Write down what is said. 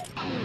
you